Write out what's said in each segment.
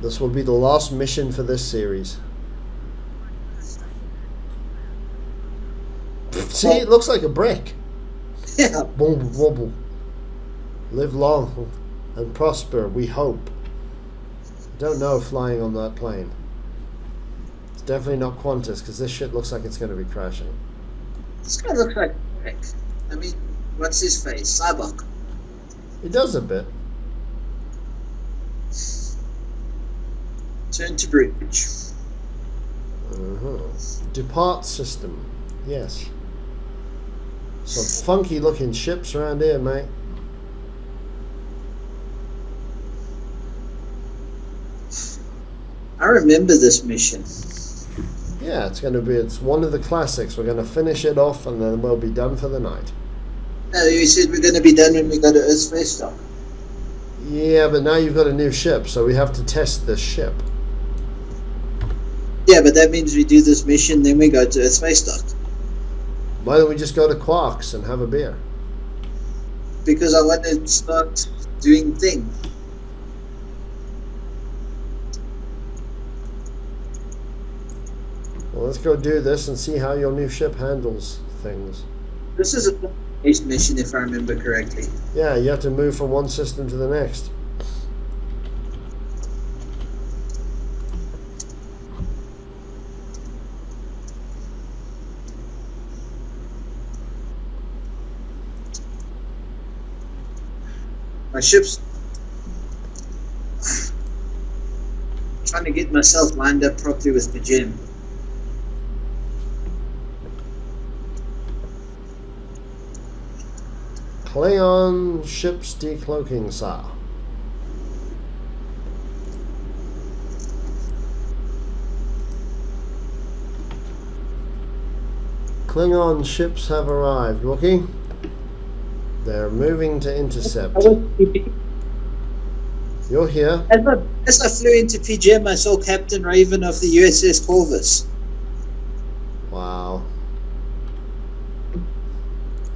This will be the last mission for this series. See, it looks like a brick. Yeah. Wobble, wobble. Live long and prosper, we hope. I Don't know flying on that plane. It's definitely not Qantas because this shit looks like it's going to be crashing. This guy looks like a brick. I mean, what's his face? Cyborg. It does a bit. Turn to bridge. Uh-huh. Depart system. Yes. Some funky looking ships around here, mate. I remember this mission. Yeah, it's going to be. It's one of the classics. We're going to finish it off, and then we'll be done for the night. No, you said we're going to be done when we go to Earth Space Dock. Yeah, but now you've got a new ship, so we have to test this ship. Yeah, but that means we do this mission, then we go to Space Dock. Why don't we just go to Quark's and have a beer? Because I want to start doing thing. Well, let's go do this and see how your new ship handles things. This is a space mission, if I remember correctly. Yeah, you have to move from one system to the next. My ship's trying to get myself lined up properly with the gym. Klingon ship's decloaking saw. Klingon ships have arrived. Wookiee? They're moving to intercept. You're here. As I, as I flew into PGM, I saw Captain Raven of the USS Corvus. Wow.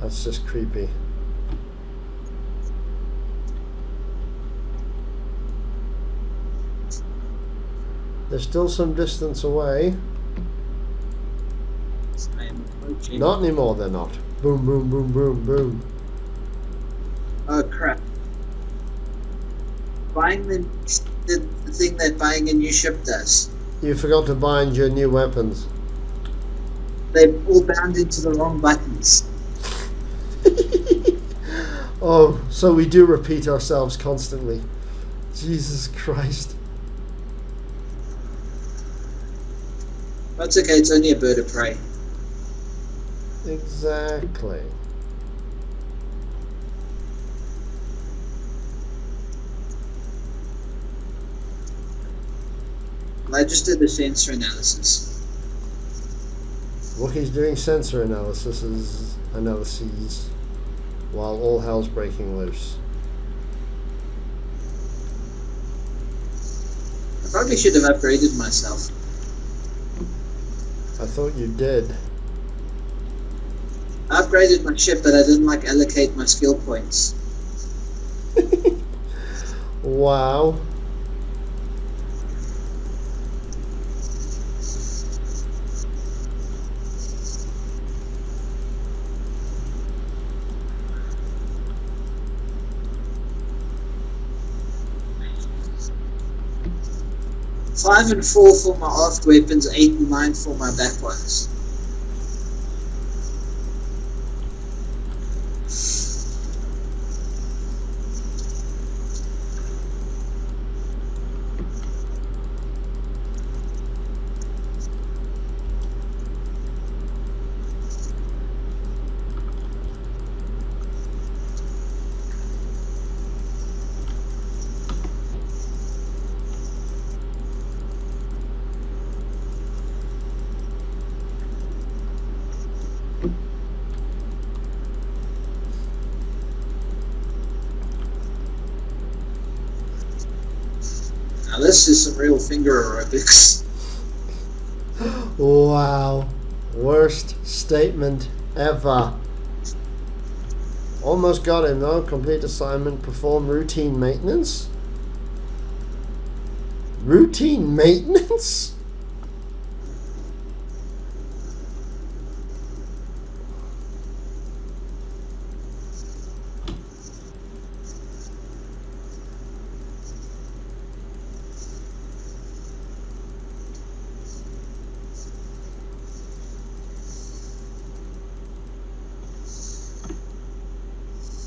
That's just creepy. They're still some distance away. I am approaching. Not anymore, they're not. Boom, boom, boom, boom, boom. Uh, oh crap! Buying the, the the thing that buying a new ship does. You forgot to bind your new weapons. They're all bound into the wrong buttons. oh, so we do repeat ourselves constantly. Jesus Christ. That's okay. It's only a bird of prey. Exactly. I just did the sensor analysis. Wookiee's doing sensor analysis is analyses while all hell's breaking loose. I probably should have upgraded myself. I thought you did. I upgraded my ship, but I didn't like allocate my skill points. Wow. Five and four for my aft weapons, eight and nine for my back ones. Now this is some real finger aerobics. Wow. Worst statement ever. Almost got him though. Complete assignment, perform routine maintenance. Routine maintenance?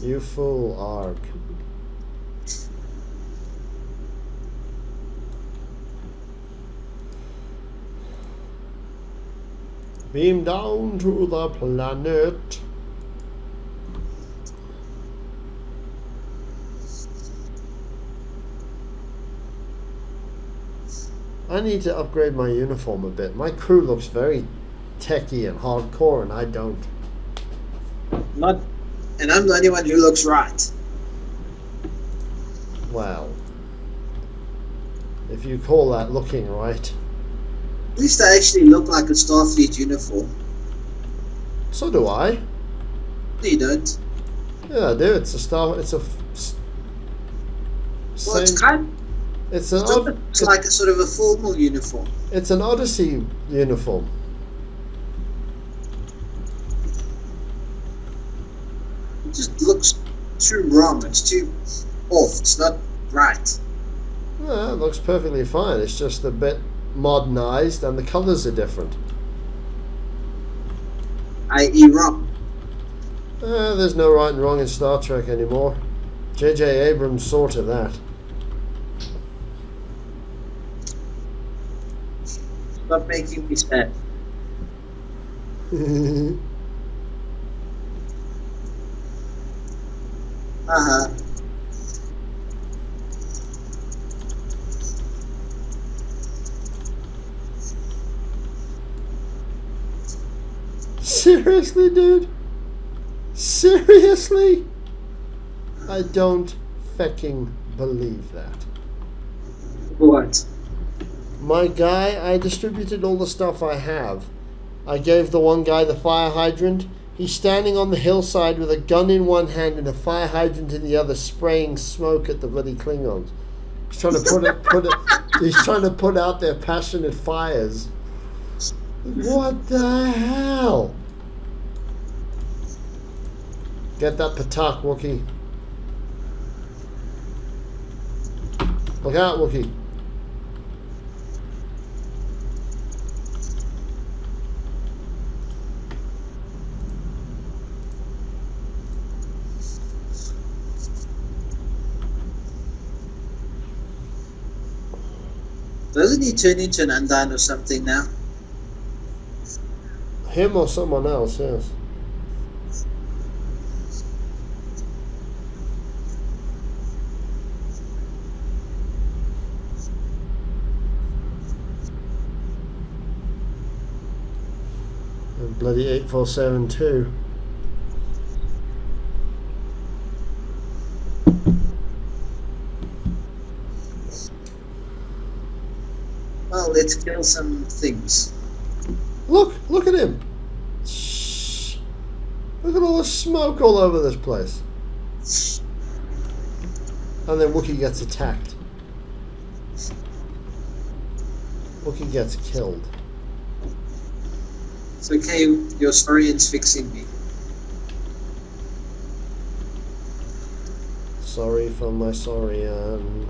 You fool, Arg. Beam down to the planet. I need to upgrade my uniform a bit. My crew looks very techy and hardcore, and I don't. Not, and I'm the only one who looks right. Wow. If you call that looking right. At least I actually look like a Starfleet uniform. So do I. No, you don't. Yeah, I do. It's a star. It's a. Well, it's kind It's an odd, like a sort of a formal uniform. it's an Odyssey uniform. It just looks too wrong. It's too off. It's not right. Yeah, it looks perfectly fine. It's just a bit modernized, and the colors are different. I.e., wrong. Uh, there's no right and wrong in Star Trek anymore. J.J. Abrams sorted that. Stop making me sad. Uh huh. Seriously, dude? Seriously? I don't fucking believe that. What? My guy, I distributed all the stuff I have. I gave the one guy the fire hydrant. He's standing on the hillside with a gun in one hand and a fire hydrant in the other, spraying smoke at the bloody Klingons. He's trying to put it, put it. He's trying to put out their passionate fires. What the hell? Get that p'takh, Wookiee. Look out, Wookiee. Doesn't he turn into an Undine or something now? Him or someone else, yes. Bloody 847 let's kill some things. Look, look at him. Shh. Look at all the smoke all over this place. And then Wookiee gets attacked. Wookiee gets killed. It's okay, your Saurian's fixing me. Sorry for my Saurian.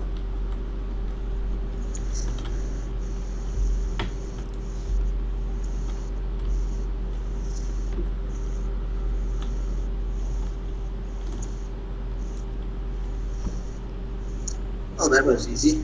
Oh, that was easy.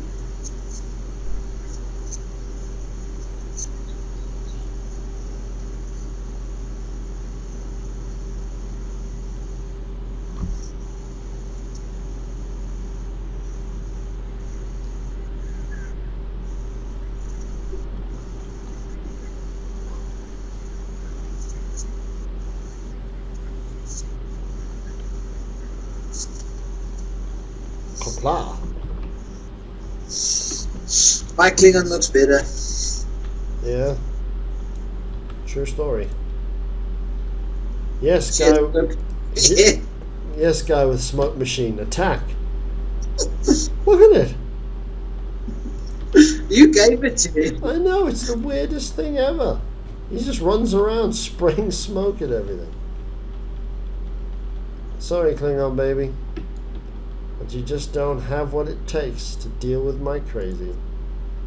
My Klingon looks better. Yeah. True story. Yes, guy. Yeah. Yes, guy with smoke machine. Attack. Look at it. You gave it to him. I know, it's the weirdest thing ever. He just runs around spraying smoke at everything. Sorry, Klingon baby. But you just don't have what it takes to deal with my crazy.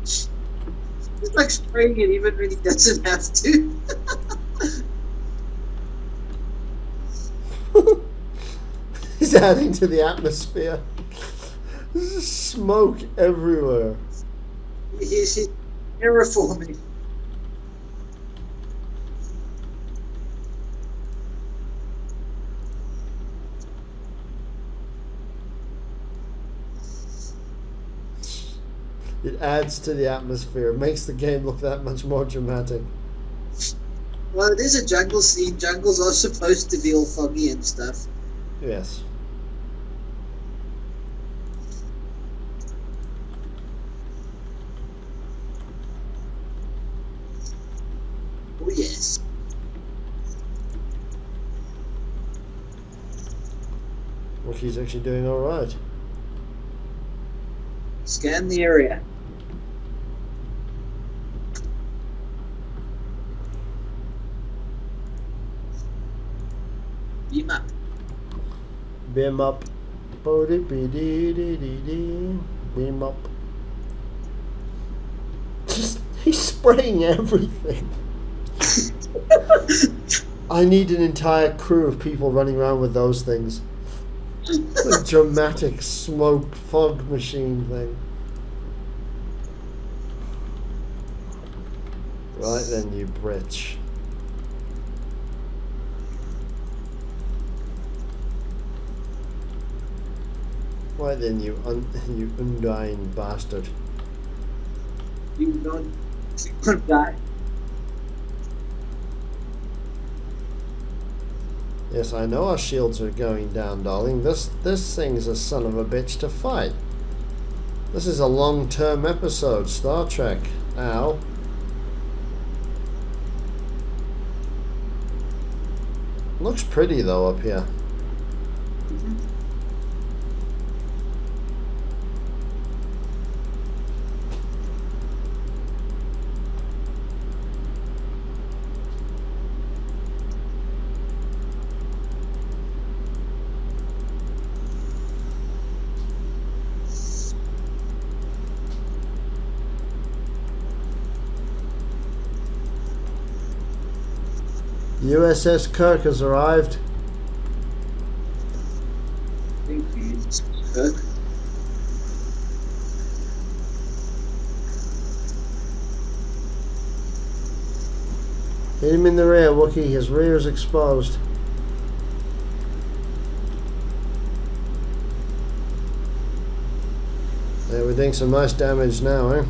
He's like spraying it even when he doesn't have to. He's adding to the atmosphere. There's smoke everywhere. he's, terraforming. Adds to the atmosphere. Makes the game look that much more dramatic. Well, it is a jungle scene. Jungles are supposed to be all foggy and stuff. Yes. Oh, yes. Rookie's actually doing alright. Scan the area. Beam up. Beam up. Beam up. Just, he's spraying everything. I need an entire crew of people running around with those things. A dramatic smoke fog machine thing. Right then, you britch. Right then, you un- you undying bastard. You don't. You die. Yes, I know our shields are going down, darling. This this thing's a son of a bitch to fight. This is a long-term episode, Star Trek. Ow. Looks pretty though up here. Mm-hmm. USS Kirk has arrived. Hit him in the rear, Wookiee. His rear is exposed. Yeah, we're doing some nice damage now, eh?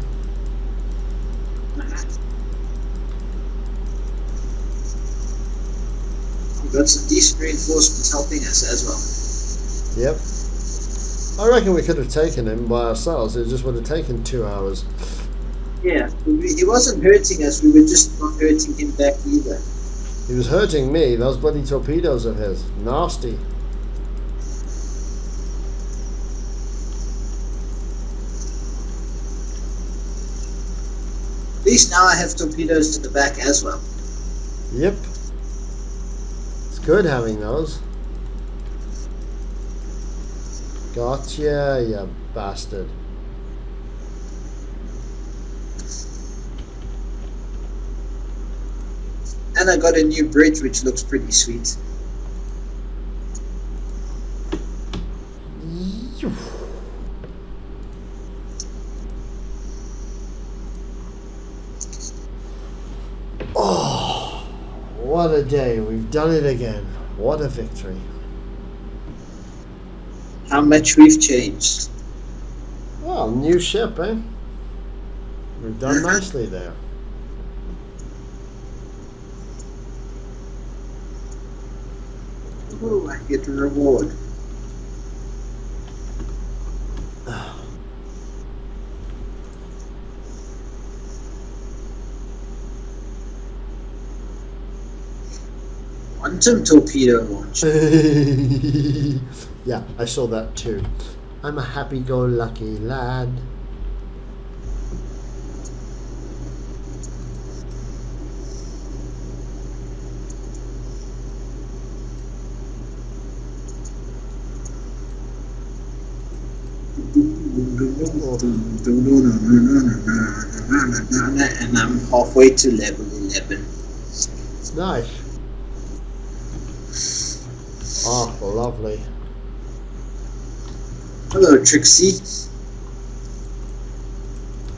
Got some decent reinforcements helping us as well. Yep. I reckon we could have taken him by ourselves. It just would have taken two hours. Yeah. He wasn't hurting us, we were just not hurting him back either. He was hurting me. Those bloody torpedoes of his. Nasty. At least now I have torpedoes to the back as well. Yep. Good having those. Gotcha, you bastard. And I got a new bridge which looks pretty sweet. Oh, what a day. We've done it again. What a victory. How much we've changed. Well, new ship, eh? We've done nicely there. Ooh, I get a reward. Quantum torpedo launcher. yeah, I saw that too. I'm a happy-go-lucky lad. and I'm halfway to level 11. Nice. Oh, lovely. Hello, Trixie.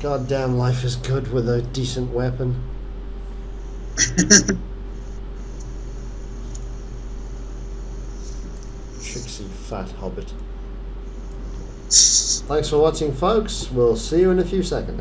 Goddamn life is good with a decent weapon. Trixie fat hobbit. Thanks for watching folks. We'll see you in a few seconds.